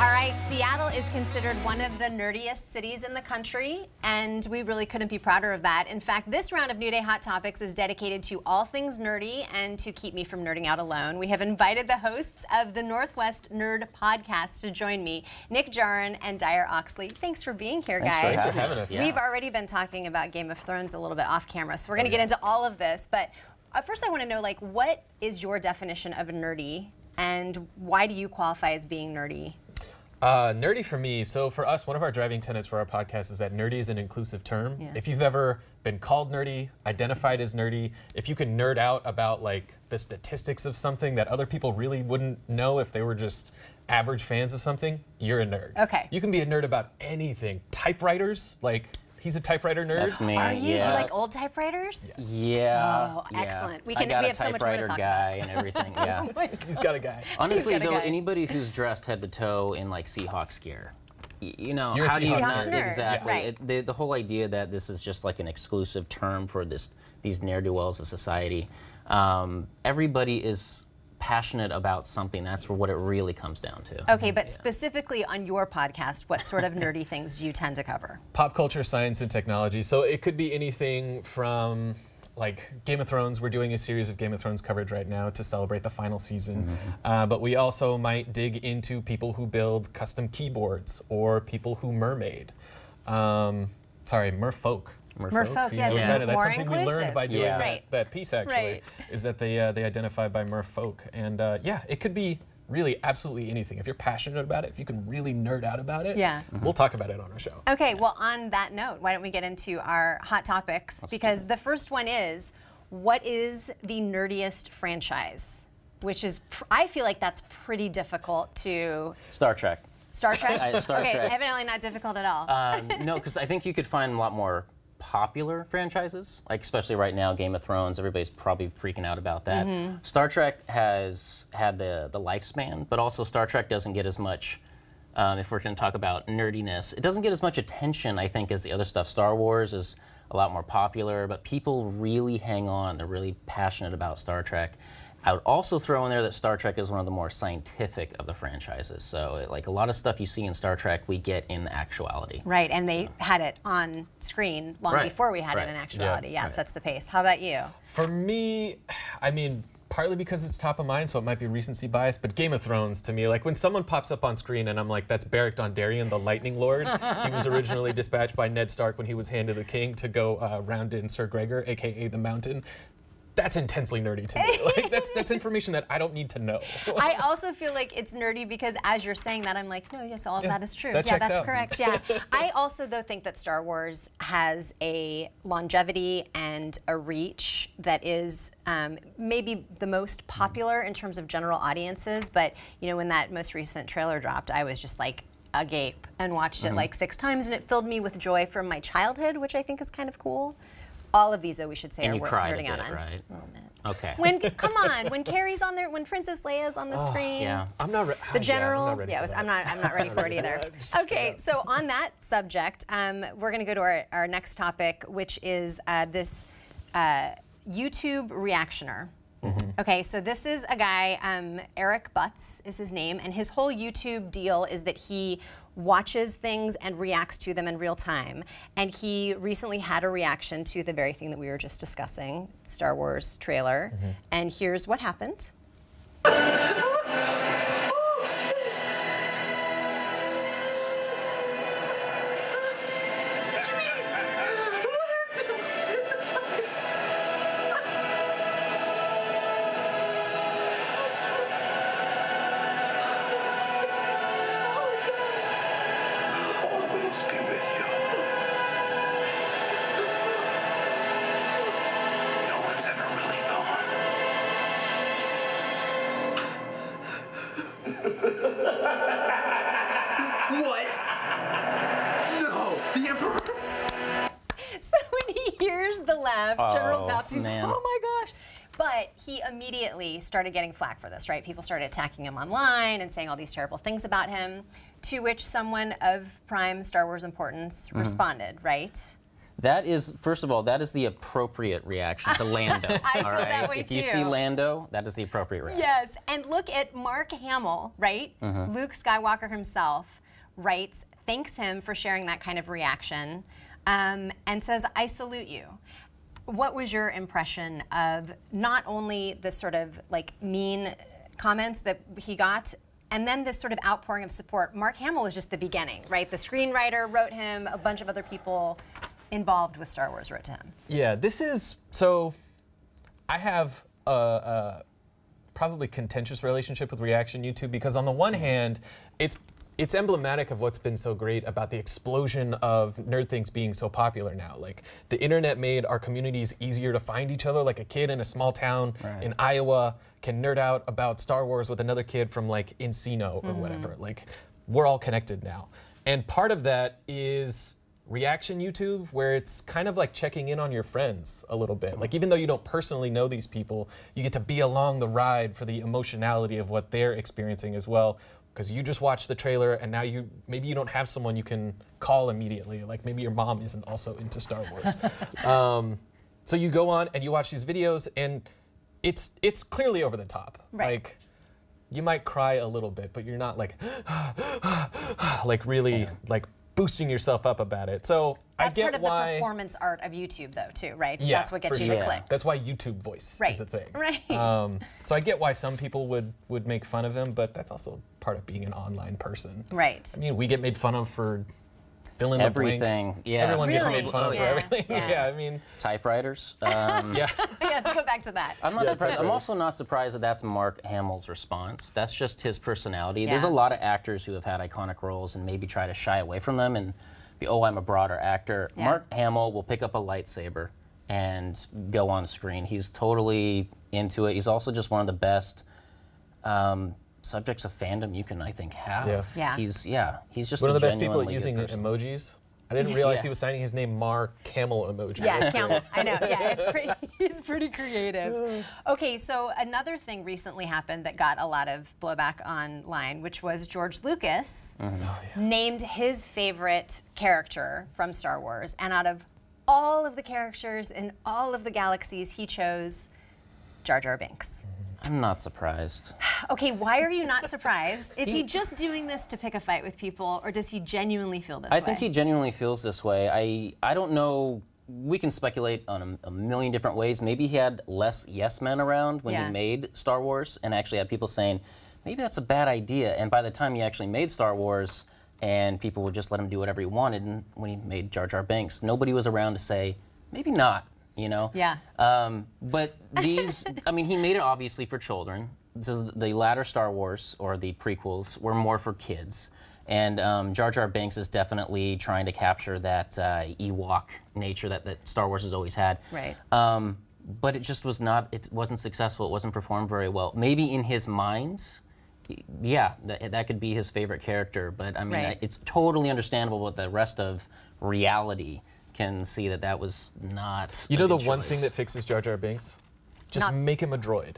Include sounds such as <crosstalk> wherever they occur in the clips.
All right, Seattle is considered one of the nerdiest cities in the country, and we really couldn't be prouder of that. In fact, this round of New Day Hot Topics is dedicated to all things nerdy and to keep me from nerding out alone. We have invited the hosts of the Northwest Nerd Podcast to join me, Nick Jarin and Dyer Oxley. Thanks for being here, Thanks guys. for having us. Yeah. We've already been talking about Game of Thrones a little bit off camera, so we're going to get into all of this. But uh, first, I want to know, like, what is your definition of nerdy, and why do you qualify as being nerdy? Uh, nerdy for me. So for us, one of our driving tenets for our podcast is that nerdy is an inclusive term. Yeah. If you've ever been called nerdy, identified as nerdy, if you can nerd out about like the statistics of something that other people really wouldn't know if they were just average fans of something, you're a nerd. Okay. You can be a nerd about anything. Typewriters, like he's a typewriter nerd. That's me. Are you? Do you like old typewriters? Yeah. Oh, yeah. excellent. We I can- got we a have so much more to typewriter talk guy and <laughs> everything. Yeah. He's got a guy. Honestly, got a though, guy. anybody who's dressed head to toe in like Seahawks gear, y- you know, You're a how do you not nerd. exactly? Right. It, the, the whole idea that this is just like an exclusive term for this these ne'er do wells of society. Um, everybody is passionate about something. That's what it really comes down to. Okay, but specifically on your podcast, what sort of nerdy <laughs> things do you tend to cover? pop culture, science, and technology. So it could be anything from like Game of Thrones. We're doing a series of Game of Thrones coverage right now to celebrate the final season. Uh, but we also might dig into people who build custom keyboards or people who mermaid. Um, sorry, merfolk. Merfolk, You yeah, know, they're kind of- that's more something we learned by doing Yeah. that, Right. that piece actually Right. is that they uh, they identify by merfolk and uh, yeah it could be really absolutely anything if you're passionate about it if you can really nerd out about it Yeah. we'll talk about it on our show Okay, well, on that note, why don't we get into our hot topics? because the first one is what is the nerdiest franchise? Which is, pr- I feel like that's pretty difficult to. Star Trek. Star Trek? <laughs> I- Star Trek okay, Trek. evidently not difficult at all. Um, no, because I think you could find a lot more popular franchises, like especially right now, Game of Thrones. Everybody's probably freaking out about that. Mm-hmm. Star Trek has had the the lifespan, but also Star Trek doesn't get as much. Um, if we're going to talk about nerdiness, it doesn't get as much attention, I think, as the other stuff. Star Wars is a lot more popular, but people really hang on. They're really passionate about Star Trek. I would also throw in there that Star Trek is one of the more scientific of the franchises. So, it- like a lot of stuff you see in Star Trek, we get in actuality. right, and they had it on screen long Right, before we had right. it in actuality. Yeah, yes, right. that's the pace. How about you? For me, I mean, partly because it's top of mind, so it might be recency bias, but Game of Thrones to me, like when someone pops up on screen and I'm like, that's Beric Dondarrion, the Lightning Lord. he was originally dispatched by Ned Stark when he was Hand of the King to go uh, round in Sir Gregor, aka the Mountain. That's intensely nerdy to me. <laughs> Like that's that's information that I don't need to know. I also feel like it's nerdy because as you're saying that, I'm like, no, yes, all of Yeah, that is true. that yeah, that's out. correct. <laughs> Yeah. I also though think that Star Wars has a longevity and a reach that is um, maybe the most popular in terms of general audiences. But you know, when that most recent trailer dropped, I was just like agape and watched Mm-hmm. it like six times, and it filled me with joy from my childhood, which I think is kind of cool. All of these, though, we should say, And are you worth cried a nerding out on. right? A little bit. Okay. When <laughs> come on, when Carrie's on there, when Princess Leia's on the screen, yeah. I'm not the yeah, general. I'm not ready yeah, was- I'm not. I'm not ready <laughs> for it either. Okay, so on that subject, um, we're going to go to our, our next topic, which is uh, this uh, YouTube reactioner. Okay, so this is a guy, um, Eric Butts is his name, and his whole YouTube deal is that he watches things and reacts to them in real time. And he recently had a reaction to the very thing that we were just discussing, Star Wars trailer. And here's what happened. What? No, the Emperor. So when he hears the laugh, General Oh, Palpatine, man. oh my gosh. But he immediately started getting flack for this, right? People started attacking him online and saying all these terrible things about him, to which someone of prime Star Wars importance Mm-hmm. responded, right? That is, first of all, that is the appropriate reaction to Lando. <laughs> I all right? if you see Lando, that is the appropriate reaction. Yes, and look at Mark Hamill, right? Mm-hmm. Luke Skywalker himself writes, thanks him for sharing that kind of reaction, um, and says, I salute you. What was your impression of not only the sort of like mean comments that he got, and then this sort of outpouring of support? Mark Hamill was just the beginning, right? The screenwriter wrote him, a bunch of other people involved with Star Wars wrote to him. Yeah, this is so. I have a, a probably contentious relationship with reaction YouTube because on the one mm-hmm. hand, it's it's emblematic of what's been so great about the explosion of nerd things being so popular now. Like the internet made our communities easier to find each other. Like a kid in a small town in Iowa can nerd out about Star Wars with another kid from like Encino or mm-hmm. whatever. Like we're all connected now. And part of that is reaction YouTube, where it's kind of like checking in on your friends a little bit. Like even though you don't personally know these people, you get to be along the ride for the emotionality of what they're experiencing as well. Because you just watched the trailer and now you maybe you don't have someone you can call immediately. Like maybe your mom isn't also into Star Wars. <laughs> um, so you go on and you watch these videos and it's it's clearly over the top. Right. Like you might cry a little bit, but you're not like <gasps> like really like boosting yourself up about it. So That's I get part of why. the performance art of YouTube, though, too, right? yeah, That's what gets you sure. the clicks. That's why YouTube voice Right. is a thing. Right. Um, so I get why some people would would make fun of him, but that's also part of being an online person. Right. I mean, we get made fun of for fill in the blank. Everything, yeah. Everyone gets made fun of Yeah, for everything. <laughs> yeah. yeah, I mean, Typewriters. Um, <laughs> yeah. <laughs> yeah, let's go back to that. I'm not Yeah, surprised. I'm also not surprised that that's Mark Hamill's response. That's just his personality. There's a lot of actors who have had iconic roles and maybe try to shy away from them and be, oh, I'm a broader actor. Yeah. Mark Hamill will pick up a lightsaber and go on screen. He's totally into it. He's also just one of the best um, subjects of fandom you can, I think, have. Yeah. Yeah. He's yeah. He's just One a of the best people at using emojis. I didn't realize <laughs> Yeah. he was signing his name Mar Camel emoji. Yeah, <laughs> camel. I know. Yeah, it's pretty. <laughs> He's pretty creative. <sighs> Okay, so another thing recently happened that got a lot of blowback online, which was George Lucas mm-hmm. oh, named his favorite character from Star Wars, and out of all of the characters in all of the galaxies, he chose Jar Jar Binks. Mm-hmm. I'm not surprised. <sighs> Okay, why are you not surprised? Is he just doing this to pick a fight with people, or does he genuinely feel this I way? think he genuinely feels this way. I I don't know. We can speculate on a, a million different ways. Maybe he had less yes men around when Yeah. he made Star Wars, and actually had people saying, maybe that's a bad idea. And by the time he actually made Star Wars, and people would just let him do whatever he wanted, and when he made Jar Jar Binks, nobody was around to say, maybe not. You know. Yeah. Um, but <laughs> these, I mean, he made it obviously for children. So the latter Star Wars or the prequels were more for kids. And um, Jar Jar Binks is definitely trying to capture that uh, Ewok nature that, that Star Wars has always had. Right. Um, but it just was not, it wasn't successful. It wasn't performed very well. Maybe in his mind, yeah, that, that could be his favorite character. But I mean, Right. it's totally understandable what the rest of reality can see that that was not. You know the good one thing that fixes Jar Jar Binks? Just Not- make him a droid.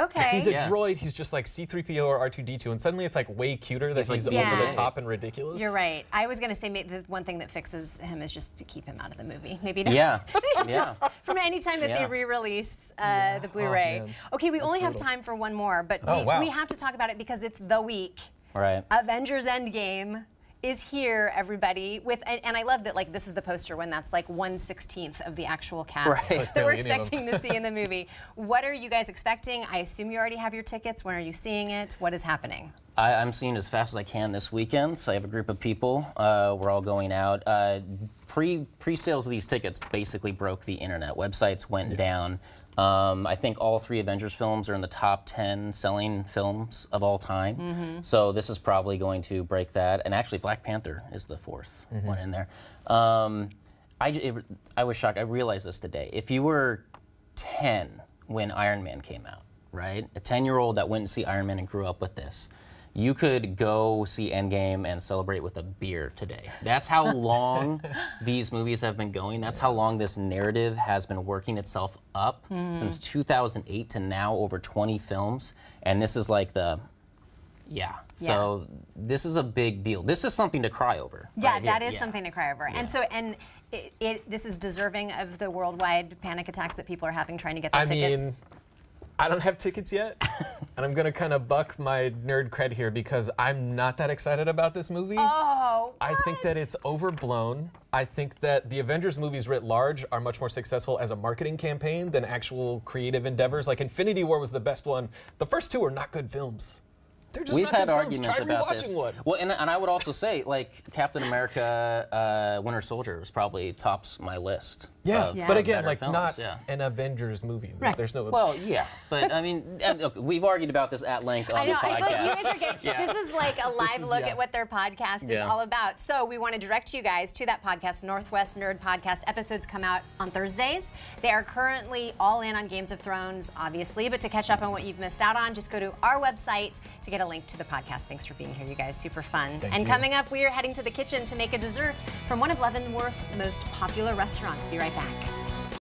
Okay. If he's a Yeah. droid, he's just like C3PO or R2D2, and suddenly it's like way cuter that He's like he's the over the top and ridiculous. You're right. I was going to say maybe the one thing that fixes him is just to keep him out of the movie. Maybe not. Yeah. <laughs> yeah. just from any time that they re-release uh, the Blu-ray. man. okay, we only have time for one more, but Oh, we, wow. we have to talk about it because it's the week. Right. Avengers Endgame is here, everybody. With and, and I love that like this is the poster when that's like one sixteenth of the actual cast Right. That's that we're barely any of them. expecting to see in the movie. What are you guys expecting? I assume you already have your tickets. When are you seeing it? What is happening? I, I'm seeing as fast as I can this weekend. So I have a group of people. Uh, we're all going out. Uh, pre pre sales of these tickets basically broke the internet. Websites went down. Um, I think all three Avengers films are in the top 10 selling films of all time. So this is probably going to break that. And actually, Black Panther is the 4th one in there. Um, I, it- I was shocked. I realized this today. If you were 10 when Iron Man came out, right? A 10 year old that went and see Iron Man and grew up with this. You could go see Endgame and celebrate with a beer today. That's how <laughs> long these movies have been going. That's how long this narrative has been working itself up mm-hmm. since 2008 to now, over 20 films. And this is like the Yeah. So this is a big deal. This is something to cry over. Yeah, right that here. is Yeah. something to cry over. And so, and it, it, this is deserving of the worldwide panic attacks that people are having trying to get their I tickets. mean, I don't have tickets yet, <laughs> and I'm gonna kind of buck my nerd cred here because I'm not that excited about this movie. oh, I think that it's overblown. I think that the Avengers movies writ large are much more successful as a marketing campaign than actual creative endeavors. Like Infinity War was the best one. The first two are not good films. They're just We've not had good arguments. Try about this. one. Well, and, and I would also say, like Captain America, uh, Winter Soldier was probably tops my list. Yeah, of, Yeah. but again, like films, not yeah. an Avengers movie. Right. There's no. Well, yeah, but I mean, <laughs> and, look, we've argued about this at length on I know. the I feel like you guys are getting. <laughs> Yeah. This is like a live is- look yeah. at what their podcast is Yeah. all about. So we want to direct you guys to that podcast, Northwest Nerd Podcast. Episodes come out on Thursdays. They are currently all in on Games of Thrones, obviously. But to catch up on what you've missed out on, just go to our website to get a link to the podcast. Thanks for being here, you guys. Super fun. Thank and you. coming up, we are heading to the kitchen to make a dessert from one of Leavenworth's most popular restaurants. Be right back.